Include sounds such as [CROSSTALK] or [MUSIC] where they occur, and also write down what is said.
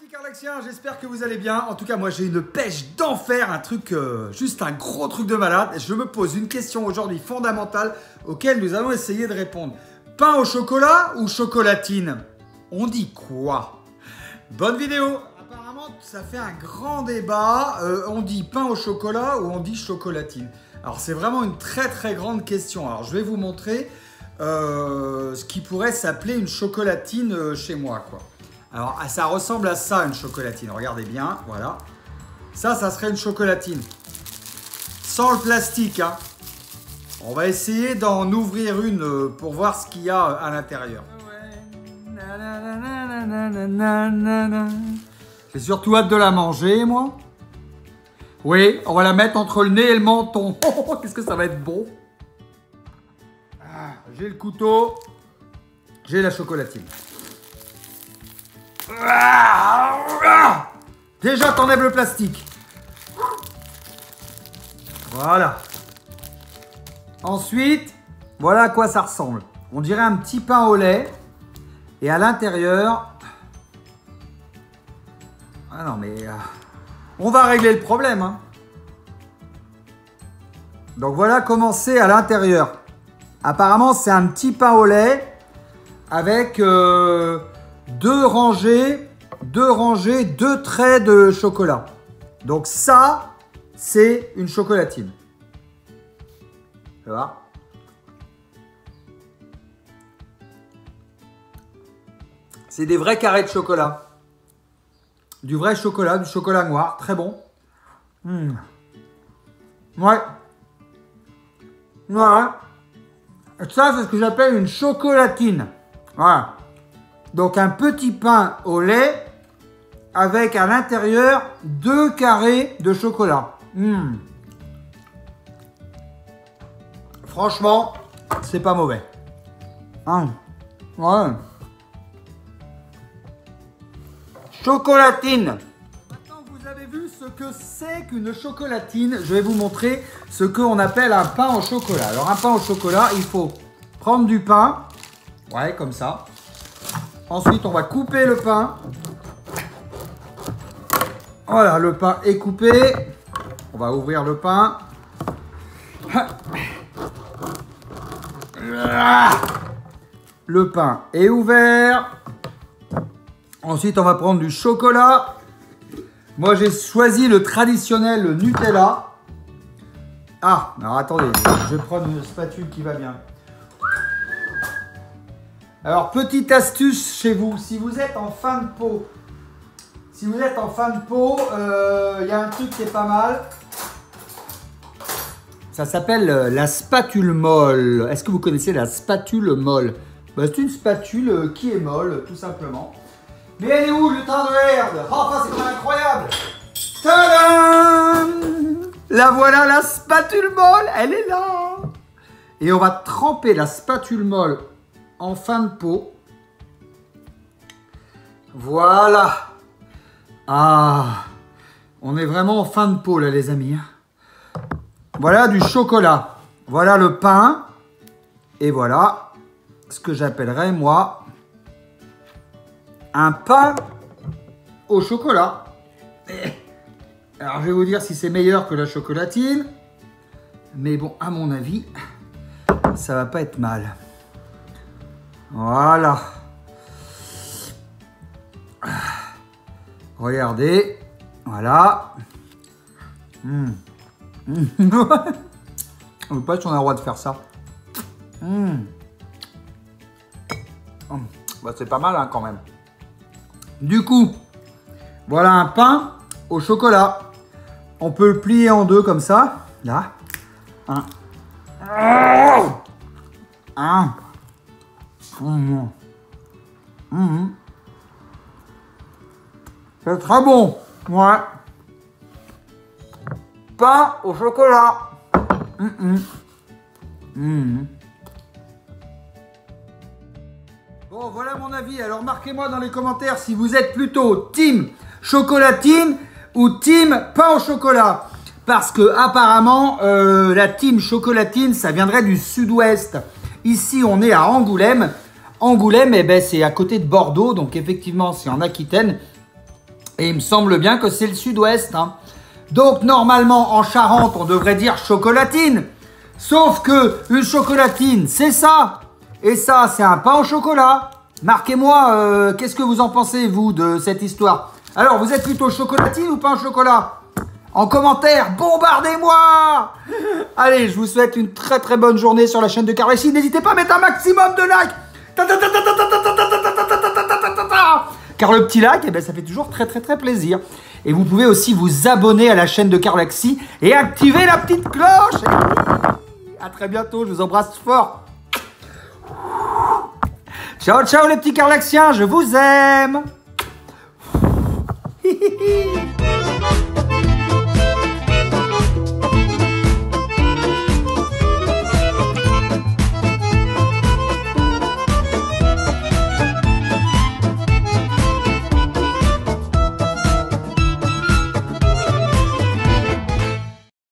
petits Carlaxiens, j'espère que vous allez bien. En tout cas, moi j'ai une pêche d'enfer, un truc, euh, juste un gros truc de malade. Je me pose une question aujourd'hui fondamentale auquel nous allons essayer de répondre. Pain au chocolat ou chocolatine? On dit quoi? Bonne vidéo Apparemment, ça fait un grand débat. Euh, on dit pain au chocolat ou on dit chocolatine? Alors c'est vraiment une très très grande question. Alors je vais vous montrer euh, ce qui pourrait s'appeler une chocolatine chez moi, quoi. Alors, ah, ça ressemble à ça, une chocolatine. Regardez bien, voilà. Ça, ça serait une chocolatine. Sans le plastique, hein. On va essayer d'en ouvrir une euh, pour voir ce qu'il y a à l'intérieur. J'ai surtout hâte de la manger, moi. Oui, on va la mettre entre le nez et le menton. [LAUGHS] Oh, Qu'est-ce que ça va être bon. Ah, j'ai le couteau. J'ai la chocolatine. Déjà, t'enlèves le plastique. Voilà. Ensuite, voilà à quoi ça ressemble. On dirait un petit pain au lait. Et à l'intérieur... Ah non, mais... euh, on va régler le problème. hein. Donc voilà comment c'est à l'intérieur. Apparemment, c'est un petit pain au lait avec euh, deux rangées, deux rangées, deux traits de chocolat. Donc ça, c'est une chocolatine. Tu vois C'est des vrais carrés de chocolat. Du vrai chocolat, du chocolat noir, très bon. Hmm. Ouais. Ouais. Ça, c'est ce que j'appelle une chocolatine. Voilà. Donc un petit pain au lait avec à l'intérieur deux carrés de chocolat. Hmm. Franchement, c'est pas mauvais. Hein. Chocolatine. Maintenant vous avez vu ce que c'est qu'une chocolatine, je vais vous montrer ce qu'on appelle un pain au chocolat. Alors un pain au chocolat, il faut prendre du pain, ouais, comme ça. Ensuite, on va couper le pain. Voilà, le pain est coupé. On va ouvrir le pain. Le pain est ouvert. Ensuite, on va prendre du chocolat. Moi, j'ai choisi le traditionnel Nutella. Ah, alors attendez, je vais prendre une spatule qui va bien. Alors, petite astuce chez vous, si vous êtes en fin de peau, si vous êtes en fin de peau, euh, il y a un truc qui est pas mal. Ça s'appelle euh, la spatule molle. Est-ce que vous connaissez la spatule molle? Bah, C'est une spatule euh, qui est molle, tout simplement. Mais elle est où le train de herde Oh, c'est pas incroyable. Tadam! La voilà, la spatule molle, elle est là. Et on va tremper la spatule molle en fin de peau. Voilà Ah On est vraiment en fin de peau, là, les amis. hein. Voilà du chocolat. Voilà le pain. Et voilà ce que j'appellerais, moi, un pain au chocolat. Alors, je vais vous dire si c'est meilleur que la chocolatine. Mais bon, à mon avis, ça va pas être mal. Voilà. Regardez. Voilà. Hmm. Hmm. Je ne sais pas si on a le droit de faire ça. Hmm. Hum. Bah, c'est pas mal hein, quand même. Du coup, voilà un pain au chocolat. On peut le plier en deux comme ça. Là. Un. Un. Mmh. Mmh. C'est très bon. Ouais. Pain au chocolat. Mmh. Bon, voilà mon avis. Alors marquez-moi dans les commentaires si vous êtes plutôt team chocolatine ou team pain au chocolat. Parce que apparemment, euh, la team chocolatine, ça viendrait du sud-ouest. Ici, on est à Angoulême. Angoulême, eh ben, c'est à côté de Bordeaux, donc effectivement, c'est en Aquitaine. Et il me semble bien que c'est le sud-ouest. hein. Donc normalement en Charente, on devrait dire chocolatine. Sauf que une chocolatine, c'est ça. Et ça, c'est un pain au chocolat. Marquez-moi, euh, qu'est-ce que vous en pensez, vous, de cette histoire? Alors, vous êtes plutôt chocolatine ou pain au chocolat? En commentaire, bombardez-moi Allez, je vous souhaite une très très bonne journée sur la chaîne de Carlexi. N'hésitez pas à mettre un maximum de likes car le petit like, ça fait toujours très très très plaisir. Et vous pouvez aussi vous abonner à la chaîne de Carlaxi et activer la petite cloche. A très bientôt, je vous embrasse fort. Ciao ciao les petits Carlaxiens, je vous aime.